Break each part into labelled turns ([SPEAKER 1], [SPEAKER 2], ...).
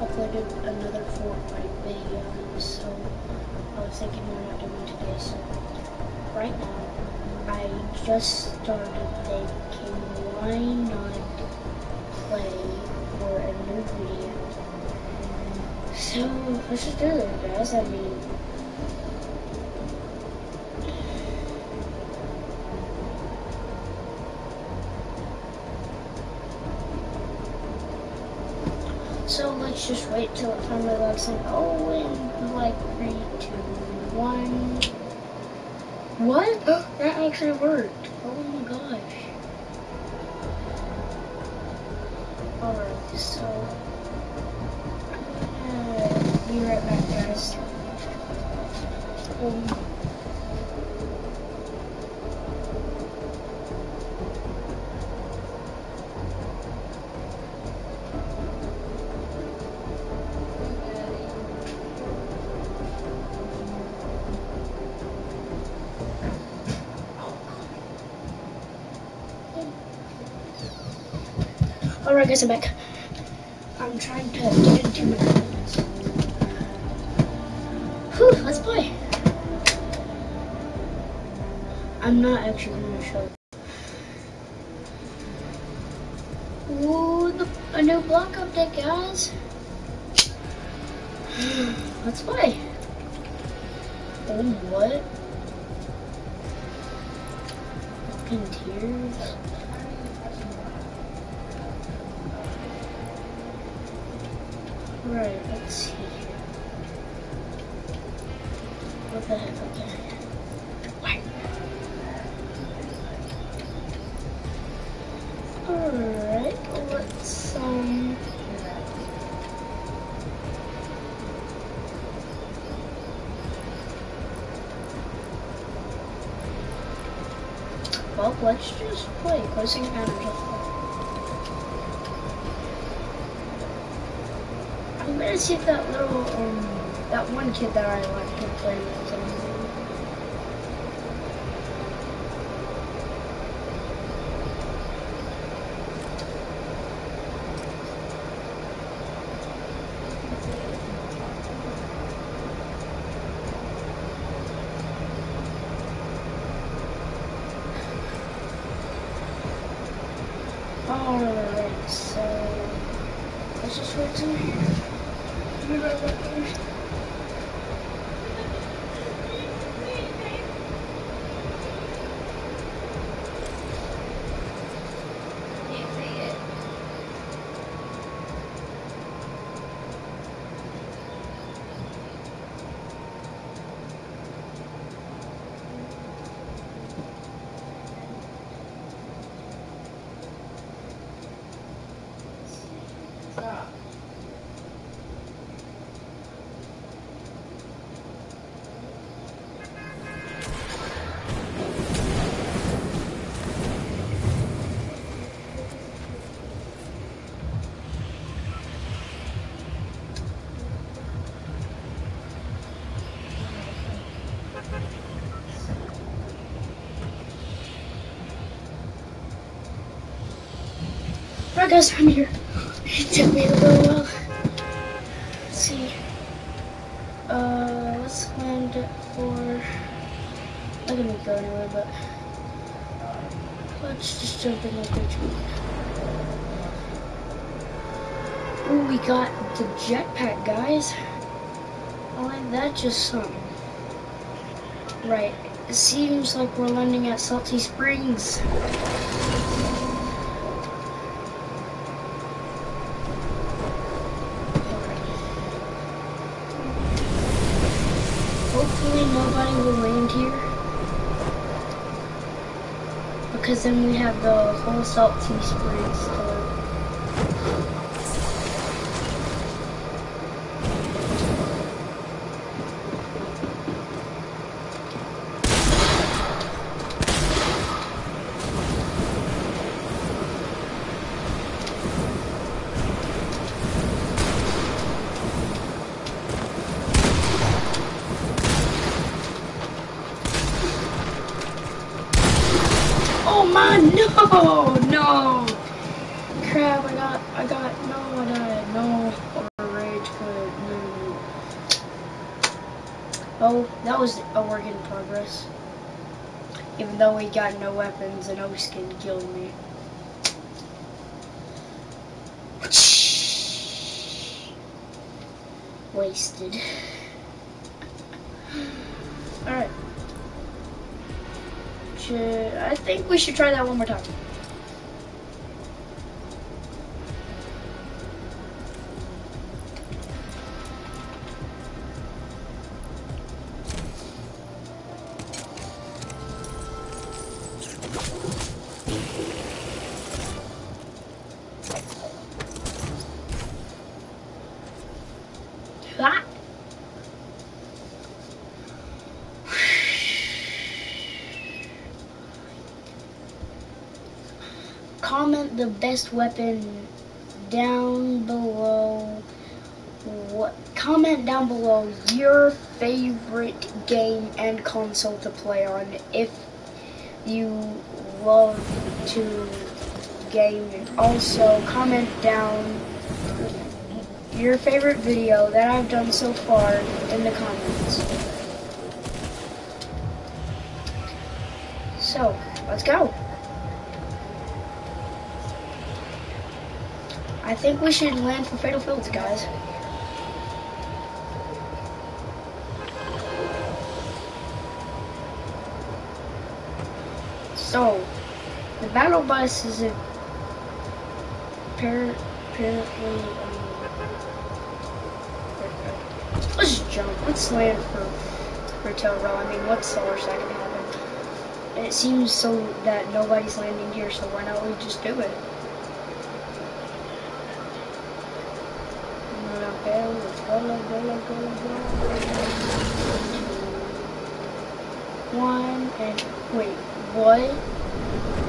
[SPEAKER 1] uploaded another Fortnite video, so I was thinking why not doing today. So right now, I just started thinking why not play for a new video. So let's just do it, guys. I mean. Wait till it finally logs in. Oh, in like three, two, one. What? that actually worked. Oh my gosh. Alright, so I'm be right back, guys. Um, Guys, I'm back. I'm trying to get into my. Whew, let's play. I'm not actually gonna show Ooh, a new block update, guys. Let's play. Oh, what? Fucking tears. Right, let's see here. What the heck, okay. Alright, let's, um... Well, let's just play Closing Encounters. I'm gonna see if that little, um, that one kid that I like to play with Guys, I'm here. It took me a little while. Let's see. Uh, let's land it for. Not gonna go anywhere, but let's just jump in like which. Ooh, we got the jetpack, guys. I like that just something. Right. It seems like we're landing at Salty Springs. Hopefully nobody will land here. Because then we have the whole salty springs to Oh man, no, no. Crap, I got, I got, no, I died, no. Alright. that was a work in progress. Even though we got no weapons and O-Skin killed me. Wasted. Alright. I think we should try that one more time. Comment the best weapon down below. What, comment down below your favorite game and console to play on if you love to game. Also, comment down your favorite video that I've done so far in the comments. So, let's go. I think we should land for Fatal Fields, guys. So, the battle bus is a apparently um, let's jump. Let's land for Retail Row. I mean, what's the worst that can happen? And it seems so that nobody's landing here, so why not we just do it? Okay, let's go, let's go, let's go, let's go. One, and wait, what?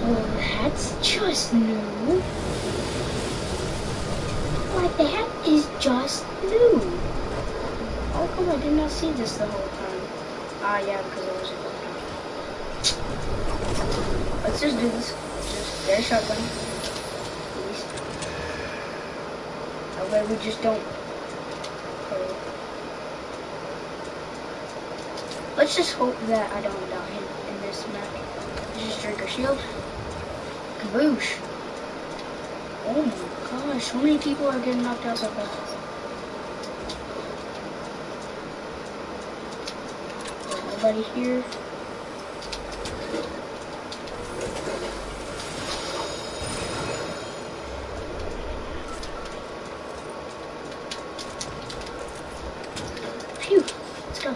[SPEAKER 1] Oh, that's just new. Like, that is just new. How come I did not see this the whole time? Ah, yeah, because I wasn't looking. Let's just do this. Just get a shotgun. Please. That way we just don't. Okay. Let's just hope that I don't die in, this map. Let's just drink our shield. Kaboosh. Oh my gosh, so many people are getting knocked out so fast. Nobody here. Phew, let's go.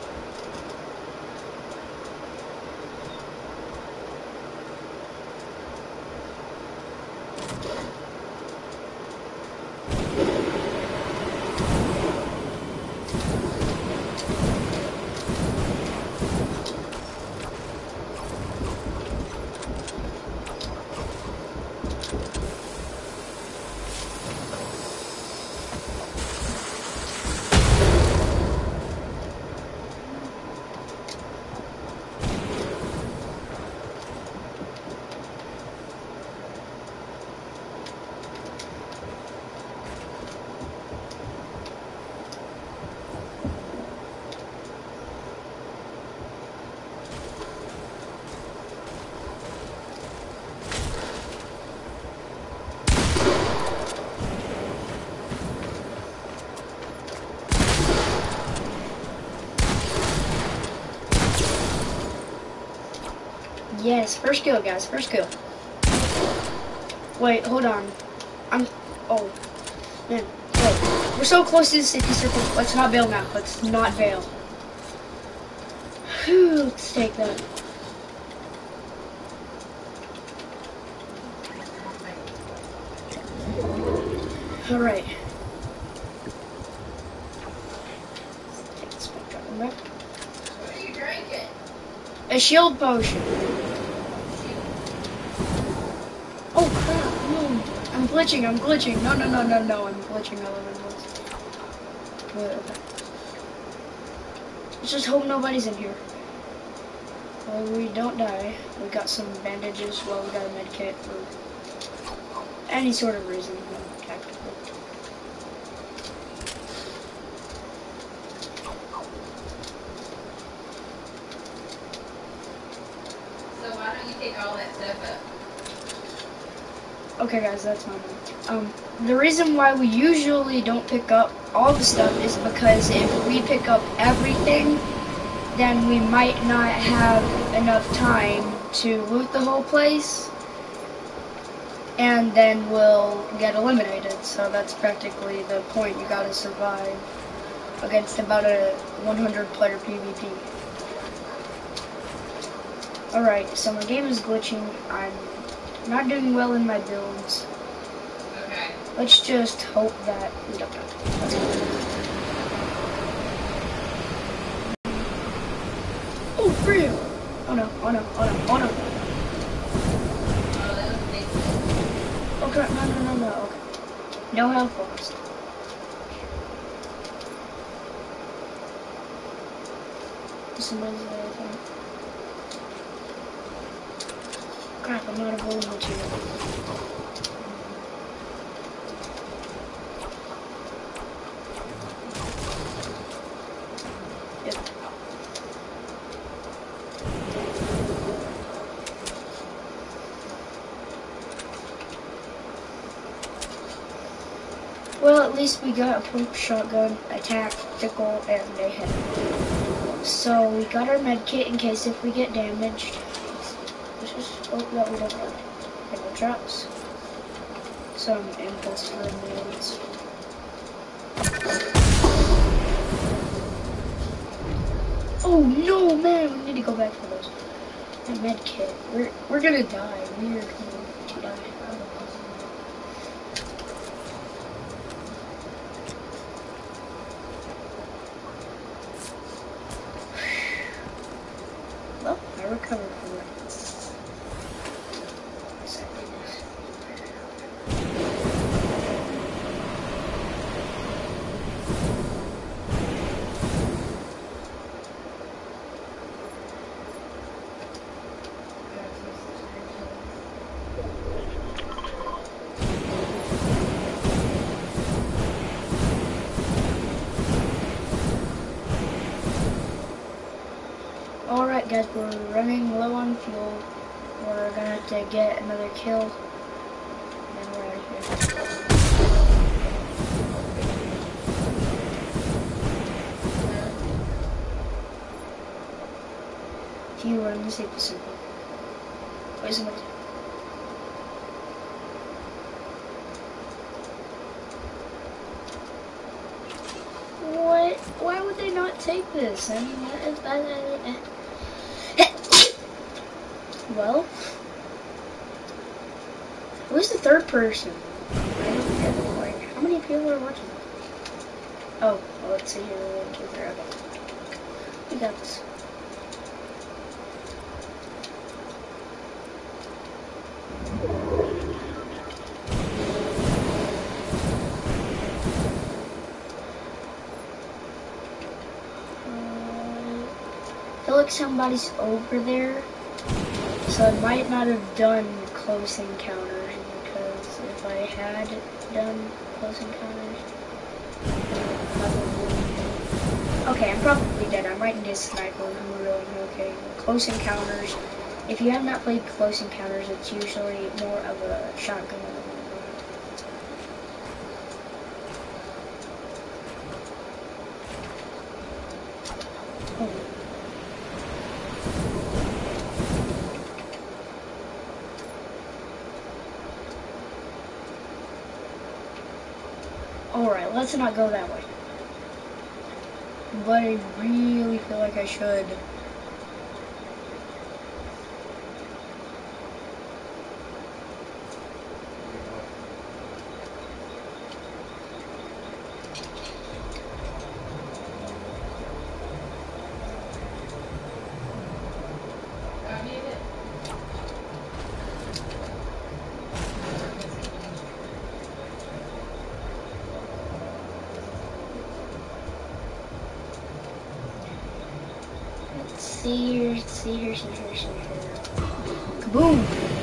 [SPEAKER 1] First kill, guys. First kill. Wait, hold on. I'm. Oh, man. Wait. We're so close to the safety circle. Let's not bail now. Let's not bail. Whew, let's take that. All right. Take this back, back.
[SPEAKER 2] What are you drinking?
[SPEAKER 1] A shield potion. Glitching, I'm glitching. No, no, no, no, no, I'm glitching all over the place. Okay. Let's just hope nobody's in here. Well, we don't die. We got some bandages. Well, we got a med kit for any sort of reason. you know, Tactical.
[SPEAKER 2] pick all that stuff up.
[SPEAKER 1] Okay, guys, that's my. Um, the reason why we usually don't pick up all the stuff is because if we pick up everything, then we might not have enough time to loot the whole place, and then we'll get eliminated. So that's practically the point. You gotta survive against about a 100 player PvP. Alright, so my game is glitching. I'm not doing well in my builds.
[SPEAKER 2] Okay.
[SPEAKER 1] Let's just hope that we don't. Oh, freedom! Oh no, oh no, oh no, oh no.
[SPEAKER 2] Oh, that was big.
[SPEAKER 1] Crap, no, no, no, no, okay. No health lost. Somebody's there, I think. Crap, I'm out of building material. Yep. Well, at we got a pump shotgun, a tactical, and a heavy. So we got our med kit in case if we get damaged. Let's just hope that we don't. Okay, no traps. Some impulse grenades. Oh no, man! We need to go back for those. That med kit. We're we're gonna die. We are going to die. Well, I recovered from it. Yes, I did this. Alright guys, we're running low on fuel. We're gonna have to get another kill. And we're out of here. You were in the somebody. What? Why would they not take this? I mean, that is bad. Eh. Well, who's the third person? How many people are watching? Oh, well, let's see here. One, two, three. Okay, we got this. Uh, like somebody's over there. So I might not have done close if Had done close encounters. Okay, I'm probably dead. I might need a sniper who really okay. Close encounters. If you have not played close encounters, it's usually more of a shotgun. Oh. Let's not go that way. But I really feel like I should. See here, see here, see here, see here. Kaboom!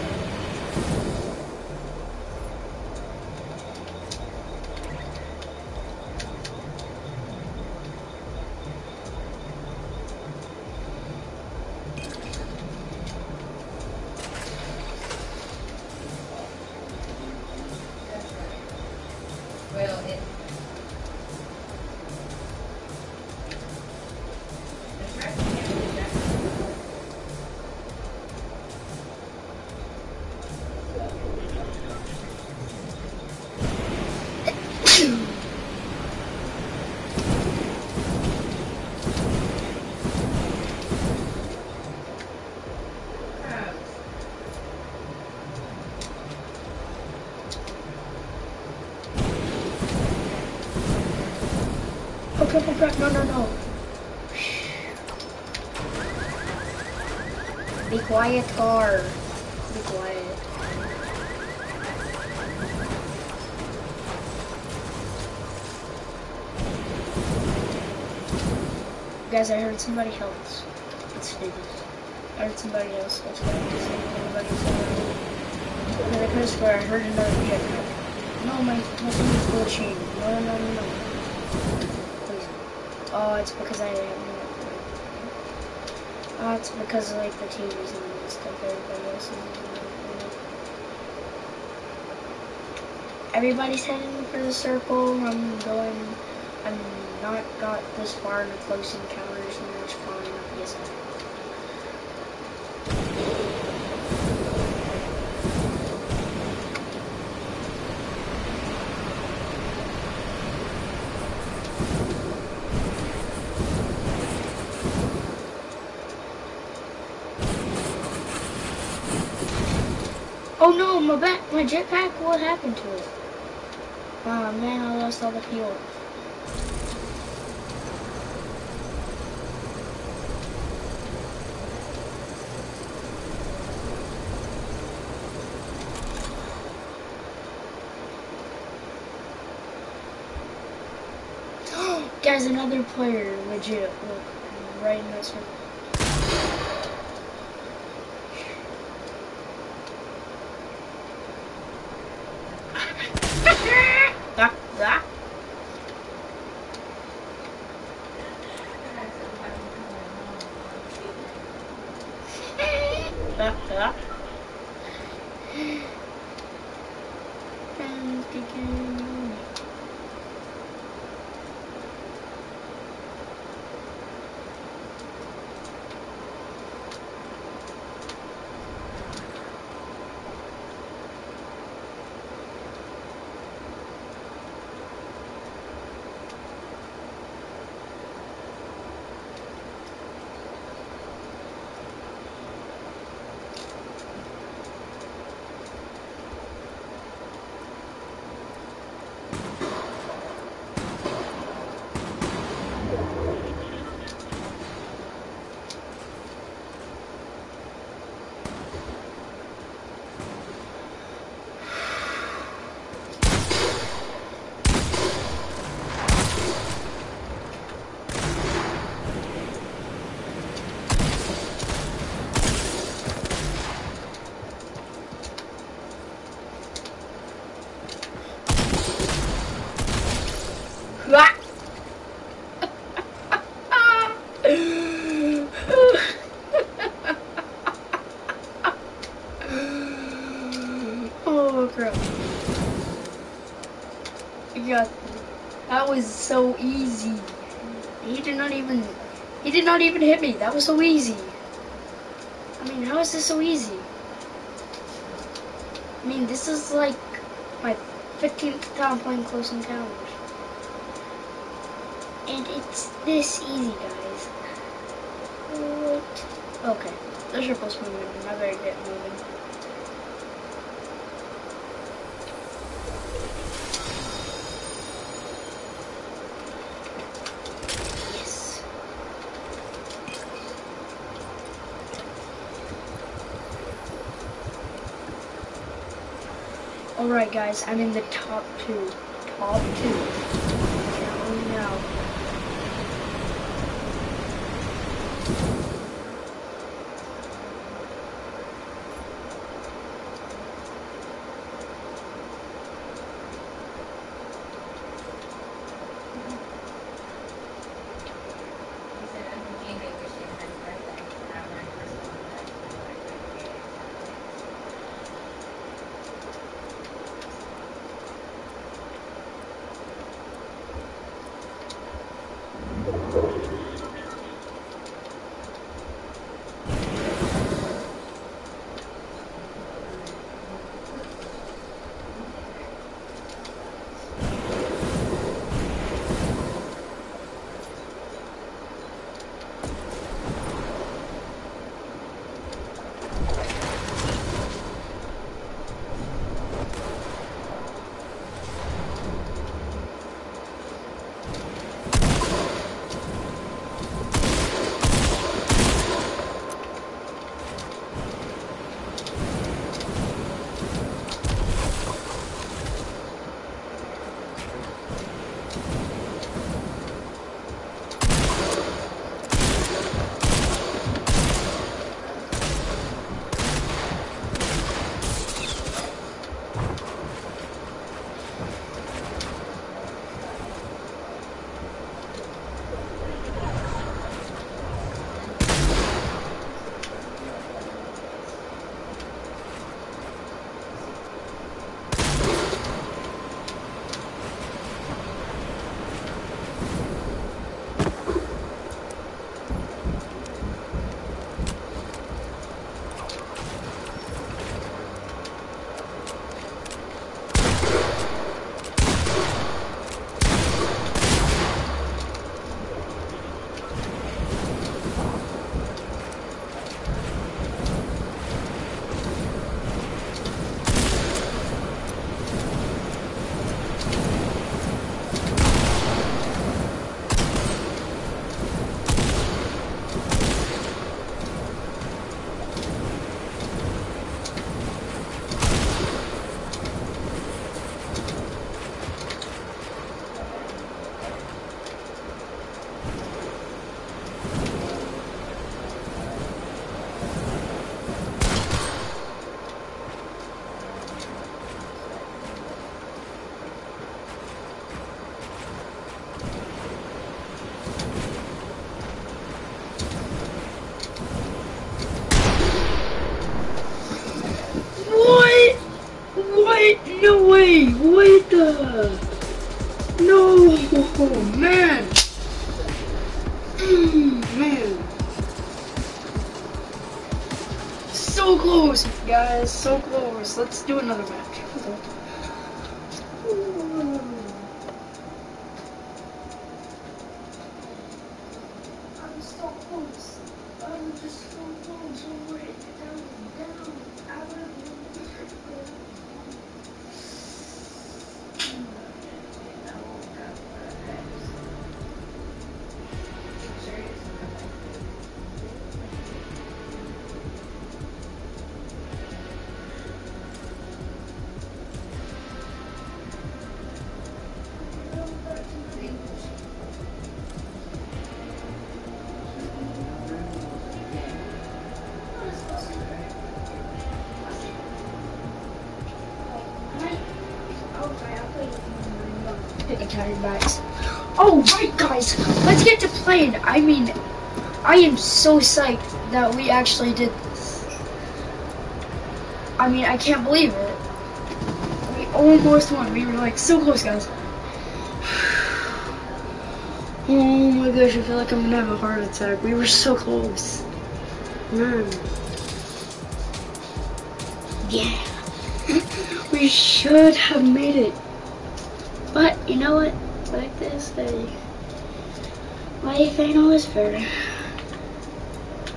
[SPEAKER 2] Crap,
[SPEAKER 1] oh no, no, no. Be quiet, car. Be quiet. Guys, I heard somebody else. Do this. I heard somebody else. Let's go. Anybody else? Because I could swear I heard another jetpack. No, my, my thing is glitching. No, no, no, no. Oh, it's because I have no. Oh, it's because of like the TV's and stuff. Everybody else. Everybody's heading for the circle. I'm going. I'm not got this far into close encounters, and that's fine. Yes, I. Oh no, my back, my jetpack. What happened to it? Oh man, I lost all the fuel. Guys, another player, legit. Look, right in that circle. Ah, ah. Ah, ah. Friends begin. Ah! oh crap. Yeah, that was so easy. He did not even, he did not even hit me. That was so easy. I mean, how is this so easy? I mean, this is like my 15th time playing Close Encounters. And it's this easy, guys. What? Okay. The circle's moving. I better get moving. Yes. Alright, guys. I'm in the top two. Top two. No, oh, man. Mm, man. So close, guys. So close. Let's do another match.
[SPEAKER 3] Oh,
[SPEAKER 1] right, guys. Let's get to playing. I mean, I am so psyched that we actually did this. I mean, I can't believe it. We almost won. We were like so close, guys. Oh my gosh, I feel like I'm gonna have a heart attack. We were so close. Man. Yeah. we should have made it. But you know what? Like this, they life ain't always fair.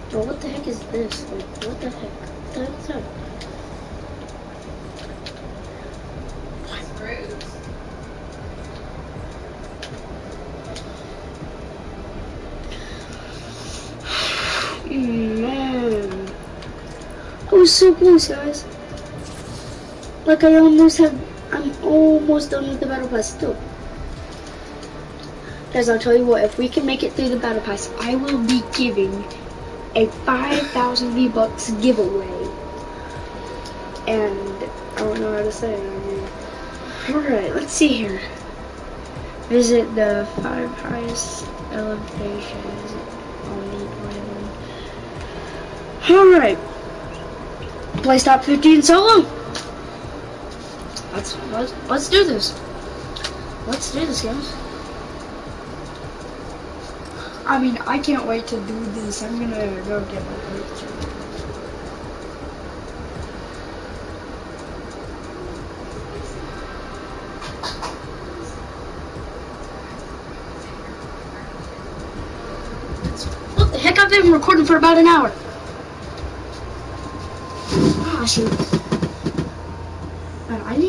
[SPEAKER 1] But what the heck is this? Like, what the heck? What the heck is that? Man. I was so close, guys. Like, I almost have. Almost done with the battle pass, too. Guys, I'll tell you what, if we can make it through the battle pass, I will be giving a 5,000 V-Bucks giveaway. And I don't know how to say it. Alright, let's see here. Visit the five highest elevations on the island. Alright. Play stop 15 solo. Let's, let's, let's do this. Let's do this, guys. I mean, I can't wait to do this. I'm gonna go get my picture. What the heck? I've been recording for about an hour. Ah, shoot.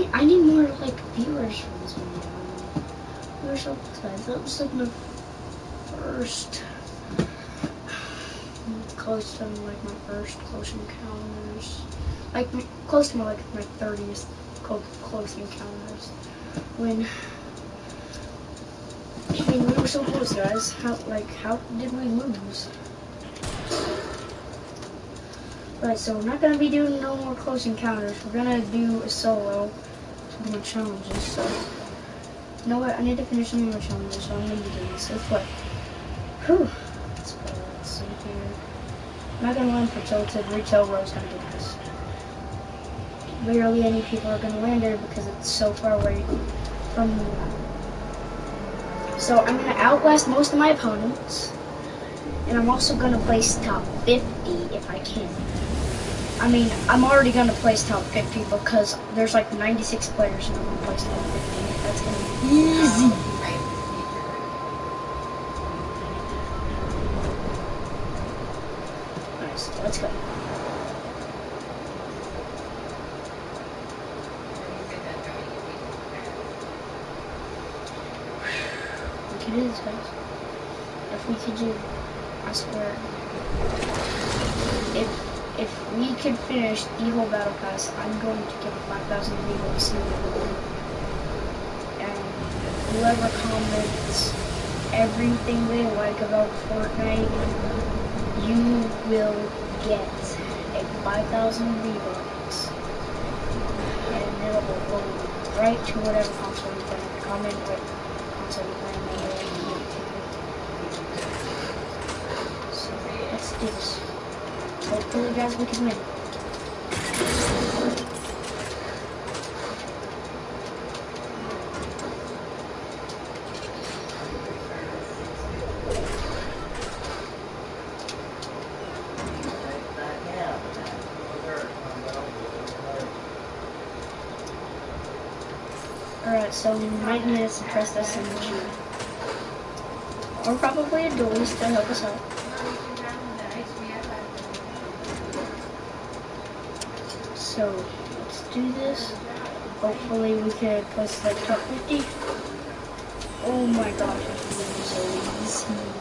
[SPEAKER 1] Need I need more like viewers for this video. We're so close. That was like my first close to like my first close encounters. Like close to my like my thirtieth close, encounters. When I mean we were so close guys. How like how did we lose? Right, so we're not gonna be doing no more close encounters. We're gonna do a solo, some more challenges. So, you know what? I need to finish some more challenges, so I'm gonna be doing this. Play. Whew. Let's play. Let's see here. I'm not gonna run for tilted. Retail row's gonna do this. Rarely any people are gonna land there because it's so far away from the So I'm gonna outlast most of my opponents. And I'm also gonna place top 50 if I can. I mean, I'm already gonna place top 50 because there's like 96 players and I'm gonna place top 50. That's gonna be easy. Nice, let's go. We can do this, guys. If we could do, I swear. If if we could finish the pass, I'm going to give 5,000 V-Bucks to everyone. And whoever comments everything they like about Fortnite, you will get a 5,000 V-Bucks. And it will go right to whatever console you play. Comment what console you play. So let's do this. Hopefully, guys, we can win. So we might need a suppressed SMG. Or probably a duelist to help us out. So let's do this. Hopefully we can place like top 50. Oh my gosh, this so easy.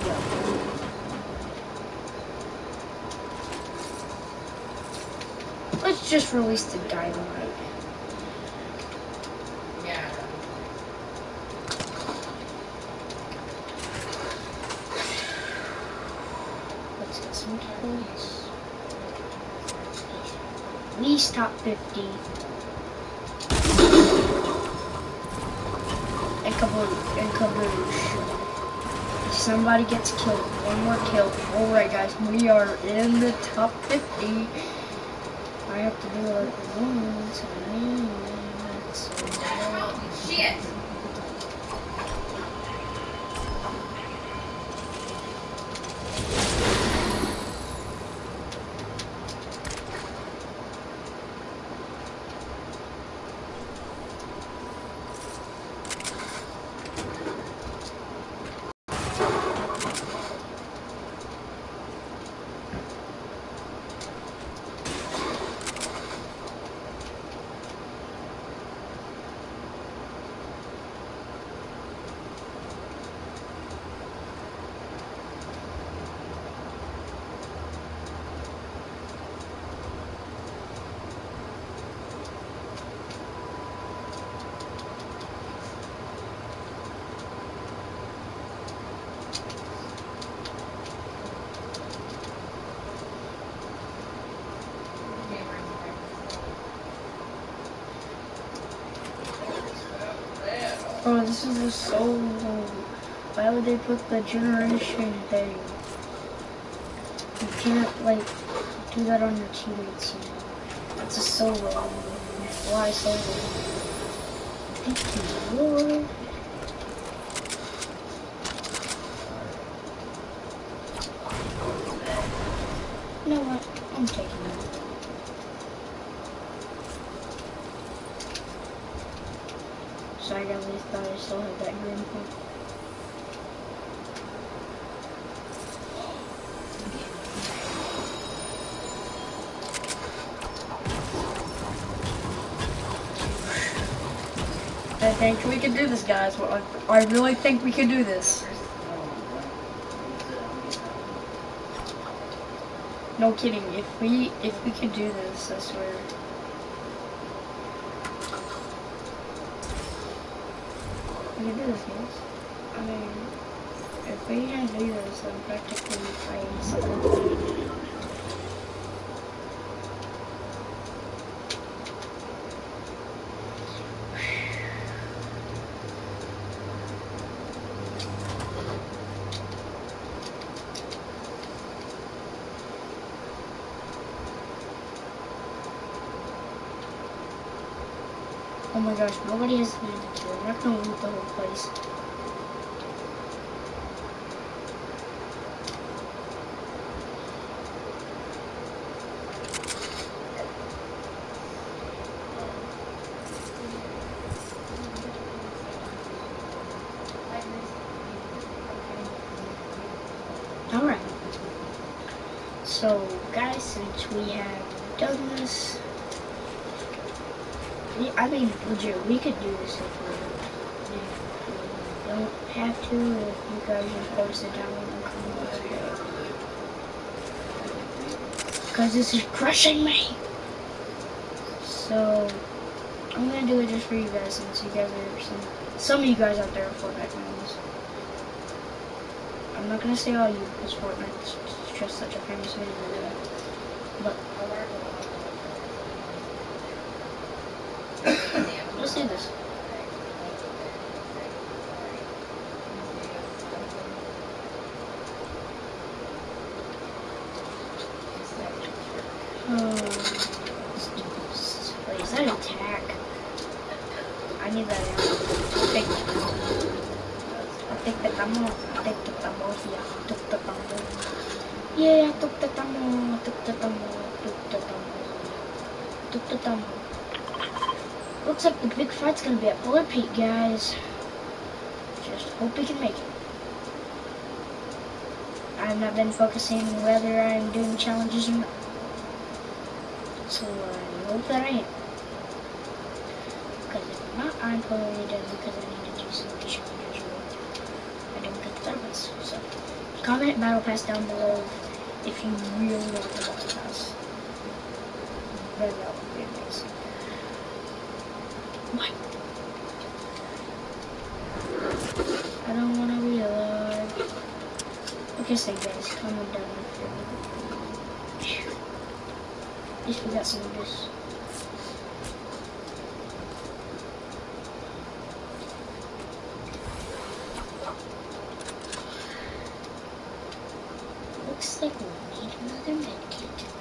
[SPEAKER 1] Let's just release the dynamite.
[SPEAKER 4] Yeah.
[SPEAKER 1] Let's get some kills. At least top 50. And kaboosh. And kaboosh. Somebody gets killed, one more kill. Alright guys, we are in the top 50. I have to do it once.
[SPEAKER 4] Holy shit!
[SPEAKER 1] Oh, this is just so. Why would they put the generation thing? You can't, like, do that on your teammates, you know. That's just so low. Why so low? Thank you, Lord. You know what? I'm taking it. Sorry, I at least thought I still had that green point. I think we can do this, guys. I, really think we can do this. No kidding. If we if we could do this, I swear. We can do this, guys. I mean, if we can do this, then practically playing something. Gosh, nobody has been to kill. I'm not gonna loot the whole place. Alright. So, guys, since we have done this, we- I mean, legit, we could do this if we, don't have to, if you guys just post it down in the comments. Because this is crushing me! So, I'm gonna do it just for you guys since you guys are some, some of you guys out there are Fortnite fans. I'm not gonna say all you because Fortnite's just such a famous video. But let's do this. Oh, let's do this. Wait, is that attack? I need that ammo. I'll take I'll take the ammo. I'll take the ammo here. Took the ammo. Yeah, I took the ammo. Took the ammo. Took the ammo. Took the ammo. Looks like the big fight's gonna be at Polar Peak, guys. Just hope we can make it. I've not been focusing whether I'm doing challenges or not. So I hope that I am. Because if not, I'm probably done because I need to do some challenges or I don't get the pass. So comment battle pass down below if you really want the battle pass. Then that would be amazing. What? I don't want to be alive. So guys, comment down if you At least we got some of this. Looks like we need another medkit.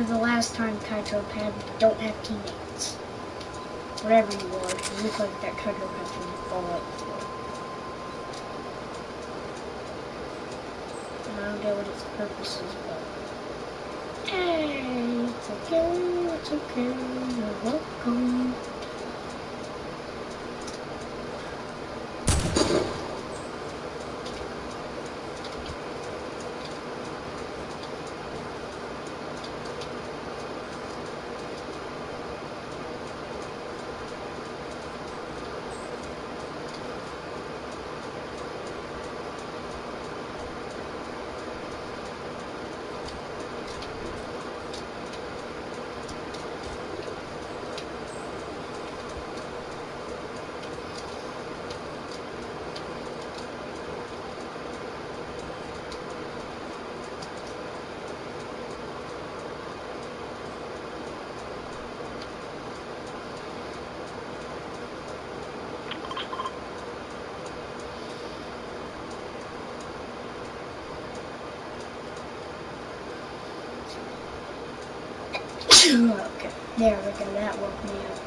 [SPEAKER 1] For the last time, Kaito Pad, don't have teammates. Whatever you are, you look like that Kaito Pad from Fallout 4. And I don't know what its purpose is, but... Hey, it's okay, it's okay, you're welcome. okay, there we go, that woke me up.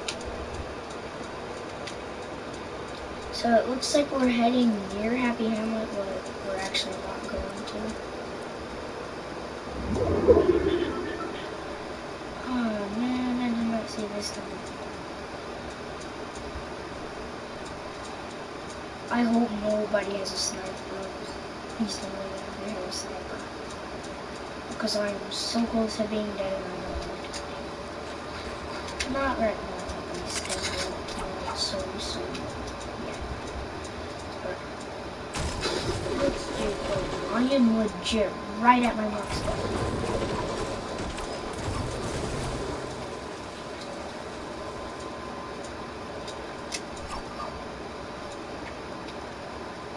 [SPEAKER 1] So it looks like we're heading near Happy Hamlet, but we're actually not going to. Oh man, I did not see this coming. I hope nobody has a sniper. Please tell me that they have a sniper. Because I am so close to being dead and I don't want to be. Not right now, at least. I will not so soon. Yeah. But let's do it. I am legit right at my mark.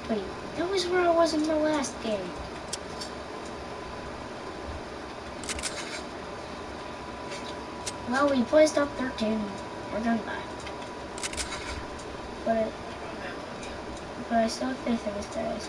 [SPEAKER 1] Wait, that was where I was in the last game. Well, we placed up 13. We're done that. But, but I still have faith in this guys.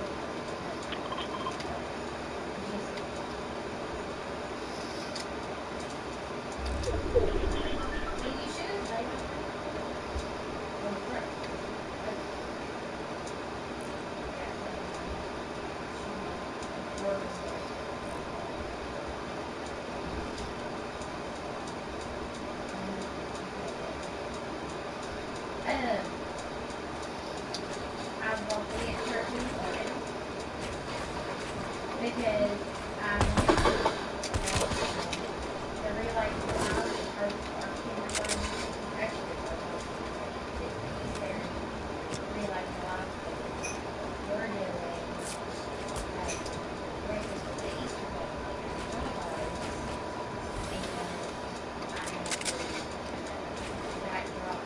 [SPEAKER 4] Because um, the relay are, are kindergarten, actually, it's there, relay blocks, we're doing, like, breakfast with the Easter Bunny, and I have to backdrop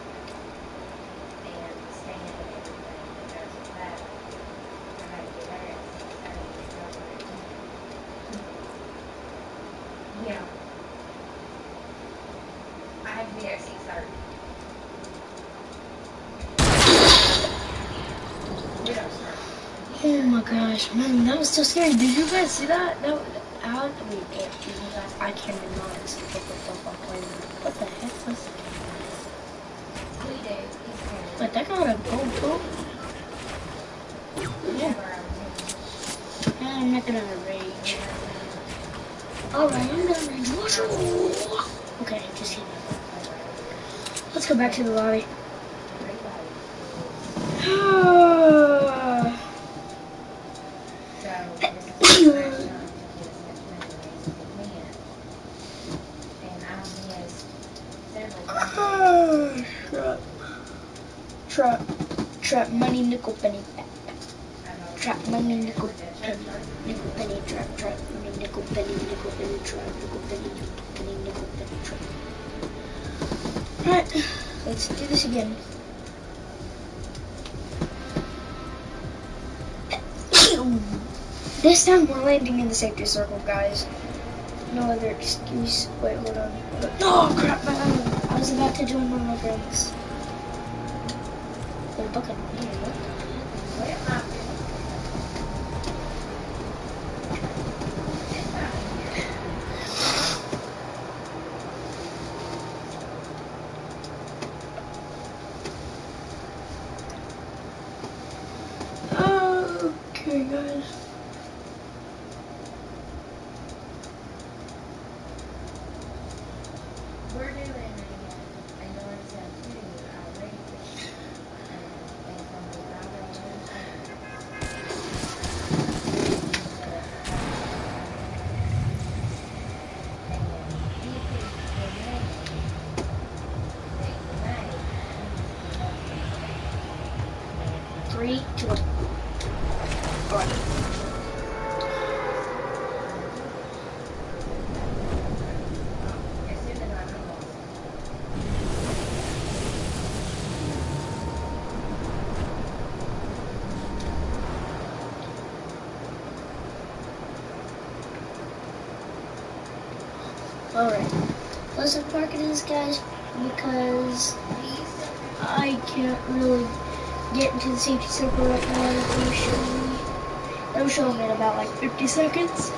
[SPEAKER 4] and stand and everything that goes with that. I had to get there at six thirty to go to it. Yeah. I have to be there at six thirty. We don't start.
[SPEAKER 1] Oh my gosh, man, that was so scary. Did you guys see that? That was, how, wait, yeah, you guys, I can't even know this. What the heck was
[SPEAKER 4] parents.
[SPEAKER 1] But that got a gold GoPro. Yeah,
[SPEAKER 4] him.
[SPEAKER 1] I'm not gonna rage. Alright, I'm gonna rage. Okay, just kidding. Let's go back to the lobby.
[SPEAKER 4] We're landing in the safety circle, guys. No other excuse. Wait, hold on. Oh crap. I was about to join one of my friends. Hey, Let's park it is, guys, because I can't really get into the safety circle right now. It'll show me. It'll show me in about like 50 seconds.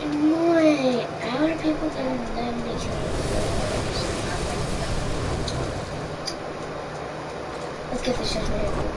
[SPEAKER 4] And how do people get them to Let's get this shit ready.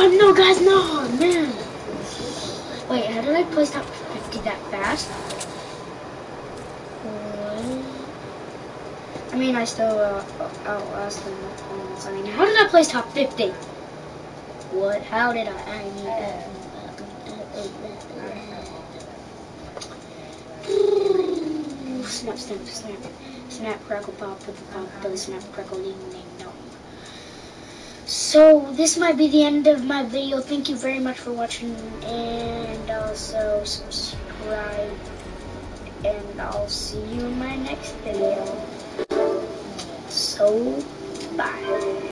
[SPEAKER 4] Oh no, guys, no, man. Wait, how did I place top 50 that fast? I mean, I still uh, outlasted my opponents. I mean, how did I place top 50? What? How did I? I mean, uh, snap, snap, snap, snap, crackle, pop, pop, pop, pop, snap, crackle, ding, ding. So this might be the end of my video. Thank you very much for watching and also subscribe and I'll see you in my next video. So bye.